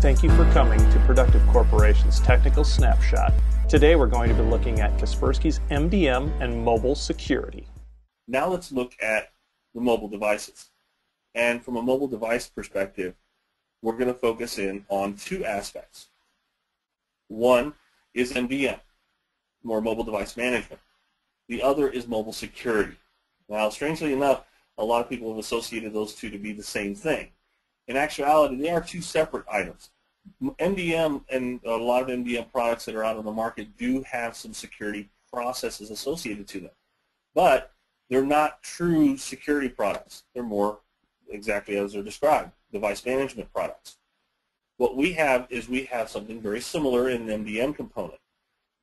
Thank you for coming to Productive Corporation's Technical Snapshot. Today we're going to be looking at Kaspersky's MDM and mobile security. Now let's look at the mobile devices. And from a mobile device perspective, we're going to focus in on two aspects. One is MDM, more mobile device management. The other is mobile security. Now, strangely enough, a lot of people have associated those two to be the same thing. In actuality, they are two separate items. MDM and a lot of MDM products that are out on the market do have some security processes associated to them. But they're not true security products. They're more exactly as they're described, device management products. What we have is we have something very similar in an MDM component.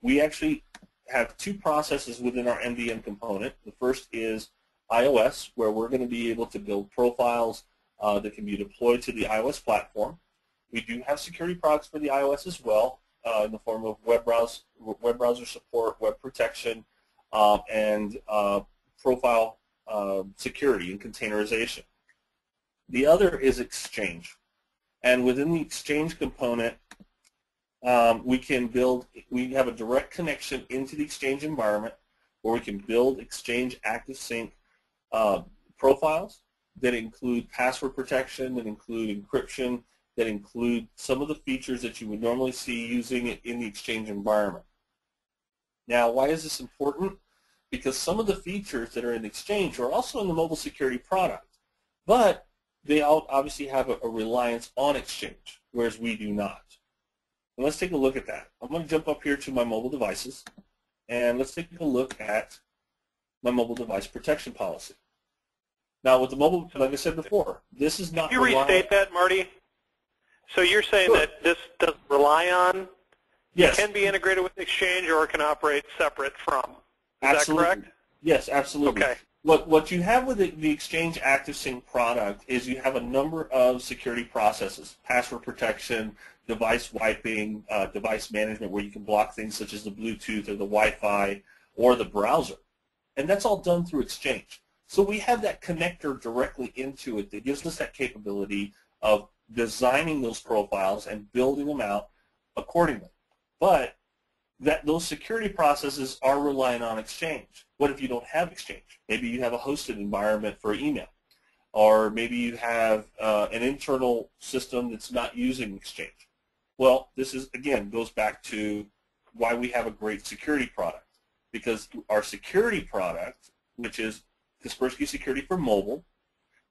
We actually have two processes within our MDM component. The first is iOS, where we're going to be able to build profiles uh, that can be deployed to the iOS platform. We do have security products for the iOS as well uh, in the form of web browser, web browser support, web protection, um, and uh, profile uh, security and containerization. The other is Exchange. And within the Exchange component, um, we can build, we have a direct connection into the Exchange environment where we can build Exchange Active Sync uh, profiles that include password protection, that include encryption, that include some of the features that you would normally see using it in the Exchange environment. Now, why is this important? Because some of the features that are in Exchange are also in the mobile security product, but they all obviously have a, a reliance on Exchange, whereas we do not. And let's take a look at that. I'm going to jump up here to my mobile devices, and let's take a look at my mobile device protection policy. Now, with the mobile, like I said before, this is not. Can you restate that, Marty? So you're saying sure. that this doesn't rely on, yes. can be integrated with Exchange or it can operate separate from. Is absolutely. that correct? Yes, absolutely. Okay. What, what you have with the, the Exchange ActiveSync product is you have a number of security processes, password protection, device wiping, uh, device management, where you can block things such as the Bluetooth or the Wi-Fi or the browser. And that's all done through Exchange. So we have that connector directly into it that gives us that capability of designing those profiles and building them out accordingly. But that those security processes are relying on Exchange. What if you don't have Exchange? Maybe you have a hosted environment for email, or maybe you have uh, an internal system that's not using Exchange. Well, this is again goes back to why we have a great security product because our security product, which is Kaspersky Security for Mobile,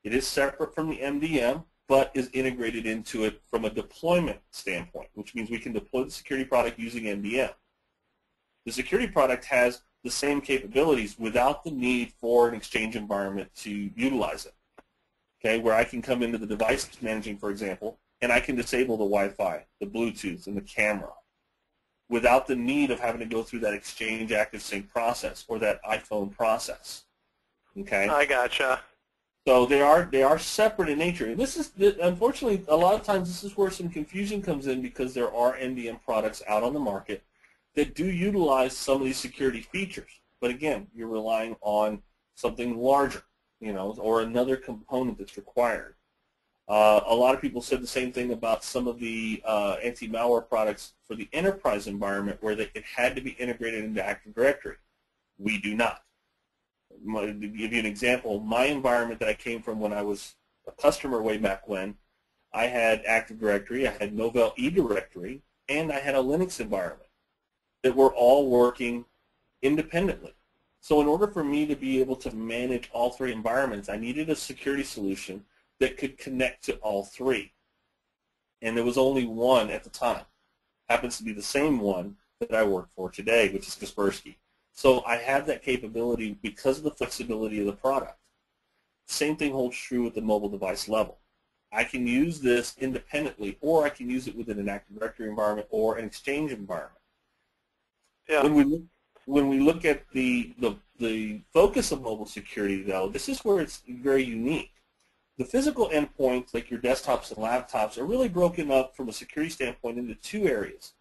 it is separate from the MDM but is integrated into it from a deployment standpoint, which means we can deploy the security product using MDM. The security product has the same capabilities without the need for an exchange environment to utilize it. Okay, where I can come into the device managing, for example, and I can disable the Wi-Fi, the Bluetooth, and the camera without the need of having to go through that Exchange Active Sync process or that iPhone process. Okay. I gotcha. So they are they are separate in nature. And this is unfortunately a lot of times this is where some confusion comes in because there are MDM products out on the market that do utilize some of these security features. But again, you're relying on something larger, you know, or another component that's required. Uh, a lot of people said the same thing about some of the uh, anti-malware products for the enterprise environment where they, it had to be integrated into Active Directory. We do not my, to give you an example, my environment that I came from when I was a customer way back when, I had Active Directory, I had Novell eDirectory, and I had a Linux environment that were all working independently. So in order for me to be able to manage all three environments, I needed a security solution that could connect to all three. And there was only one at the time. Happens to be the same one that I work for today, which is Kaspersky. So I have that capability because of the flexibility of the product. Same thing holds true at the mobile device level. I can use this independently, or I can use it within an Active Directory environment or an Exchange environment. Yeah. When we look, when we look at the, the the focus of mobile security, though, this is where it's very unique. The physical endpoints, like your desktops and laptops, are really broken up from a security standpoint into two areas: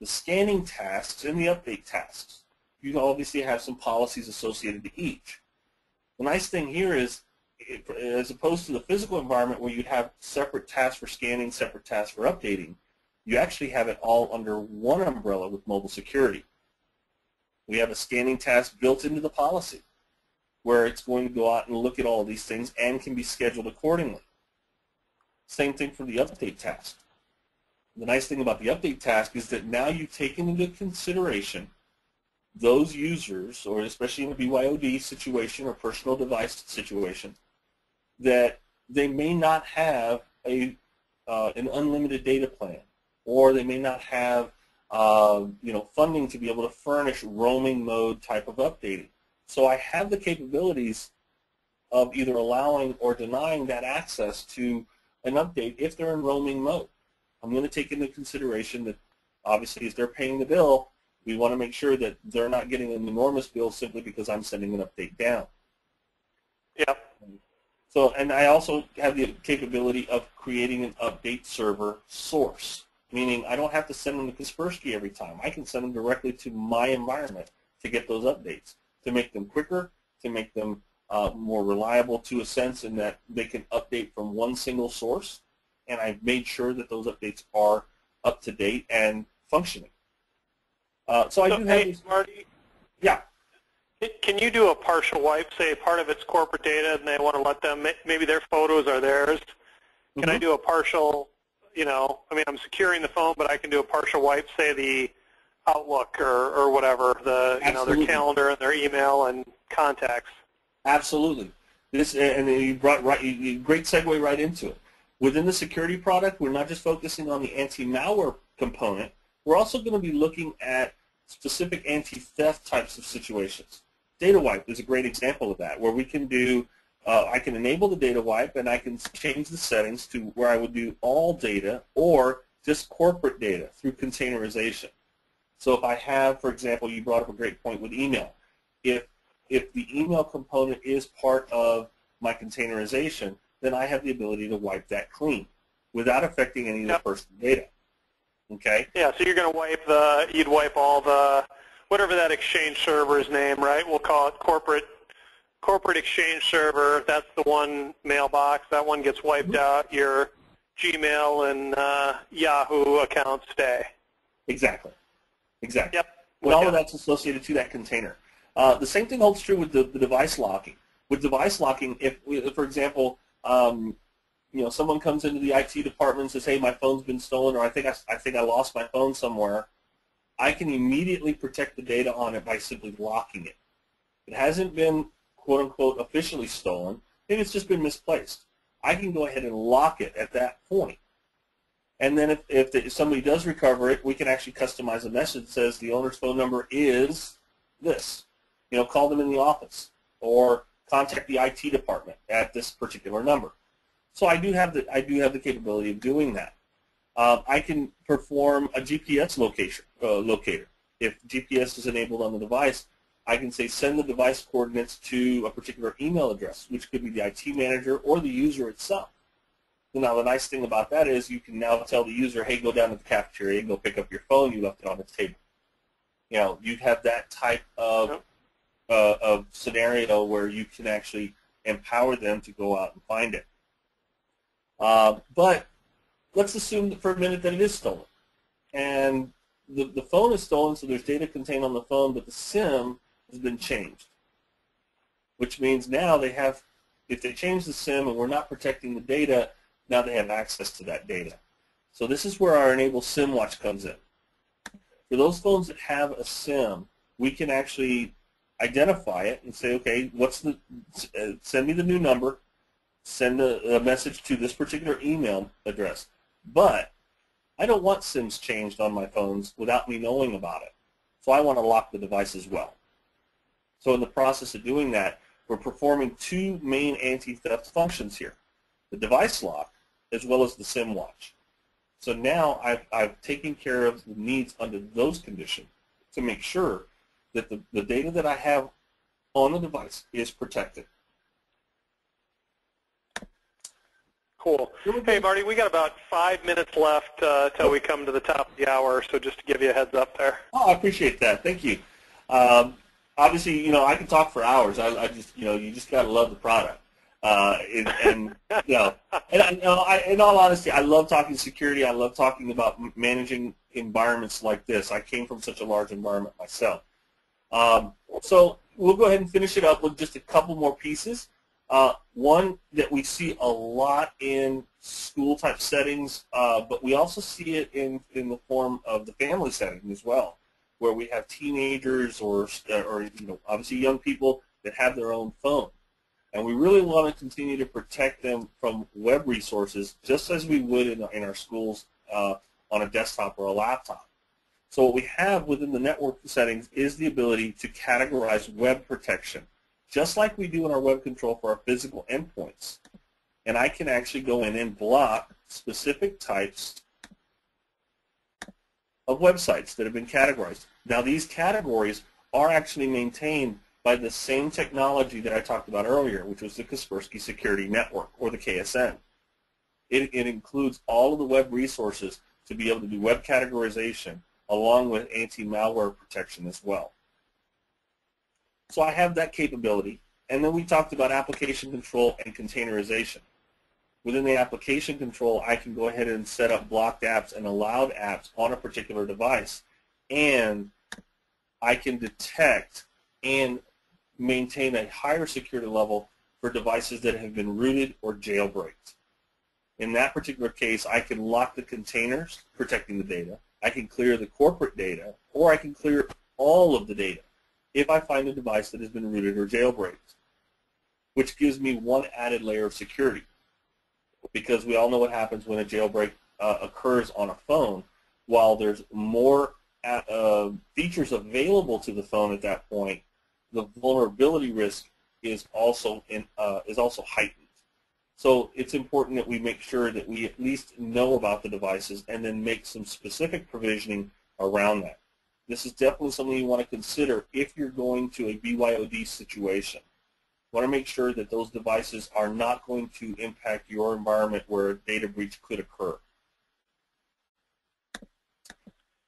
the scanning tasks and the update tasks you obviously have some policies associated to each. The nice thing here is, as opposed to the physical environment where you'd have separate tasks for scanning, separate tasks for updating, you actually have it all under one umbrella with mobile security. We have a scanning task built into the policy where it's going to go out and look at all these things and can be scheduled accordingly. Same thing for the update task. The nice thing about the update task is that now you've taken into consideration those users, or especially in a BYOD situation or personal device situation, that they may not have a uh, an unlimited data plan, or they may not have uh, you know funding to be able to furnish roaming mode type of updating. So I have the capabilities of either allowing or denying that access to an update if they're in roaming mode. I'm going to take into consideration that obviously if they're paying the bill, we want to make sure that they're not getting an enormous bill simply because I'm sending an update down. Yep. So, and I also have the capability of creating an update server source, meaning I don't have to send them to Kaspersky every time. I can send them directly to my environment to get those updates, to make them quicker, to make them uh, more reliable to a sense in that they can update from one single source, and I've made sure that those updates are up to date and functioning. Uh, so I So, do have these, Marty, yeah, can you do a partial wipe, say part of it's corporate data and they want to let them, maybe their photos are theirs? Can I Mhm. do a partial, you know, I mean, I'm securing the phone, but I can do a partial wipe, say the Outlook or, or whatever, the, you know, their calendar and their email and contacts. Absolutely. This and you brought right, you, you- great segue right into it. Within the security product, we're not just focusing on the anti-malware component. We're also going to be looking at specific anti-theft types of situations. Data wipe is a great example of that, where we can do. Uh, I can enable the data wipe, and I can change the settings to where I would do all data or just corporate data through containerization. So if I have, for example, you brought up a great point with email. If if the email component is part of my containerization, then I have the ability to wipe that clean without affecting any of the personal data. Okay? Yeah, so you're going to wipe the, you'd wipe all the, whatever that exchange server's name, right? We'll call it corporate, corporate exchange server. That's the one mailbox. That one gets wiped out. Your Gmail and uh, Yahoo accounts stay. Exactly. Exactly. Yep. And all of that's associated to that container. Uh, the same thing holds true with the, the device locking. With device locking, if, we, for example, um, you know, someone comes into the IT department and says, "Hey, my phone's been stolen," or "I think I, I think I lost my phone somewhere," I can immediately protect the data on it by simply locking it. It hasn't been quote unquote officially stolen. Maybe it's just been misplaced. I can go ahead and lock it at that point. And then if, if, the, if somebody does recover it, we can actually customize a message that says the owner's phone number is this. You know, call them in the office or contact the IT department at this particular number. So I do have the I do have the capability of doing that. Um, I can perform a GPS location uh, locator. If GPS is enabled on the device, I can say send the device coordinates to a particular email address, which could be the IT manager or the user itself. Now the nice thing about that is you can now tell the user, hey, go down to the cafeteria and go pick up your phone. You left it on the table. You know, you have that type of Yep. uh, of scenario where you can actually empower them to go out and find it. Uh, but let's assume for a minute that it is stolen, and the the phone is stolen, so there's data contained on the phone, but the SIM has been changed, which means now they have, if they change the SIM and we're not protecting the data, now they have access to that data. So this is where our Enable SIM Watch comes in. For those phones that have a SIM, we can actually identify it and say, okay, what's the, uh, send me the new number, send a, a message to this particular email address. But I don't want SIMs changed on my phones without me knowing about it. So I want to lock the device as well. So in the process of doing that, we're performing two main anti-theft functions here. The device lock as well as the SIM watch. So now I've, I've taken care of the needs under those conditions to make sure that the, the data that I have on the device is protected. Cool. Hey, Marty, we got about five minutes left uh, till we come to the top of the hour, so just to give you a heads up there. Oh, I appreciate that. Thank you. Um, obviously, you know, I can talk for hours. I, I just, you know, you just got to love the product. Uh, and, and you know, and, and I, in all honesty, I love talking security. I love talking about managing environments like this. I came from such a large environment myself. Um, so we'll go ahead and finish it up with just a couple more pieces. Uh, one that we see a lot in school type settings, uh, but we also see it in, in the form of the family setting as well, where we have teenagers or, or you know, obviously young people that have their own phone. And we really want to continue to protect them from web resources just as we would in, in our schools uh, on a desktop or a laptop. So what we have within the network settings is the ability to categorize web protection, just like we do in our web control for our physical endpoints. And I can actually go in and block specific types of websites that have been categorized. Now these categories are actually maintained by the same technology that I talked about earlier, which was the Kaspersky Security Network, or the KSN. It, it includes all of the web resources to be able to do web categorization along with anti-malware protection as well. So I have that capability. And then we talked about application control and containerization. Within the application control, I can go ahead and set up blocked apps and allowed apps on a particular device. And I can detect and maintain a higher security level for devices that have been rooted or jailbreaked. In that particular case, I can lock the containers protecting the data. I can clear the corporate data, or I can clear all of the data if I find a device that has been rooted or jailbreaked, which gives me one added layer of security. Because we all know what happens when a jailbreak uh, occurs on a phone. While there's more uh, features available to the phone at that point, the vulnerability risk is also in, uh, is also heightened. So it's important that we make sure that we at least know about the devices and then make some specific provisioning around that. This is definitely something you want to consider if you're going to a BYOD situation. You want to make sure that those devices are not going to impact your environment where a data breach could occur.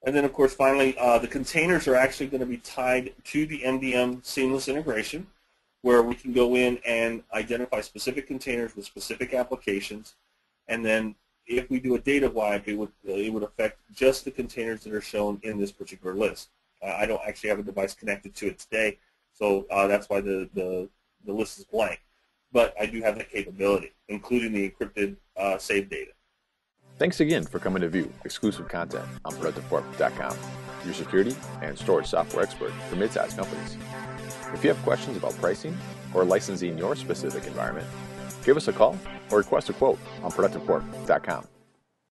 And then, of course, finally, uh, the containers are actually going to be tied to the MDM seamless integration, where we can go in and identify specific containers with specific applications. And then if we do a data wipe, it would, it would affect just the containers that are shown in this particular list. Uh, I don't actually have a device connected to it today, so uh, that's why the, the, the list is blank. But I do have that capability, including the encrypted uh, saved data. Thanks again for coming to view exclusive content on ProductiveCorp.com, your security and storage software expert for mid-sized companies. If you have questions about pricing or licensing your specific environment, give us a call or request a quote on ProductiveCorp.com.